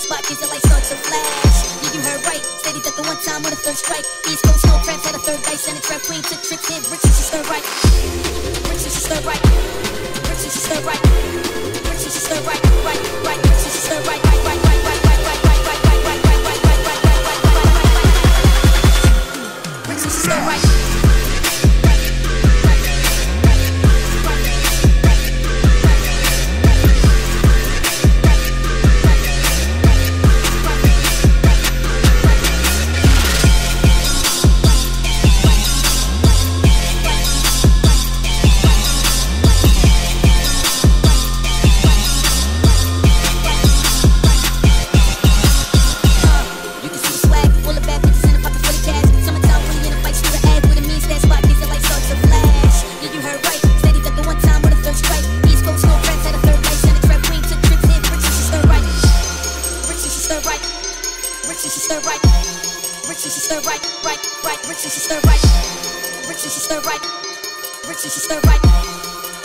that spot, cause the light starts to flash. Yeah, you heard right. Steady the one time on the third strike. East Coast, no crabs had a third dice, and a trap queen took trips, hit rich and she stir right. Rich and she stir right. Rich and she stir right. Rich and she stir right, right, right. Rich and she stir right, right, right, right, right, right, right, right, right, right, right, right, right, right, right, right, right, right, right, right. Rich and she stir right. You sister right. Rich is sister right, right, right. Rich is sister right. Rich is sister right. Rich is sister right.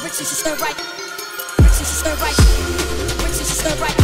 Rich is sister right. Rich is sister right. Rich is sister right.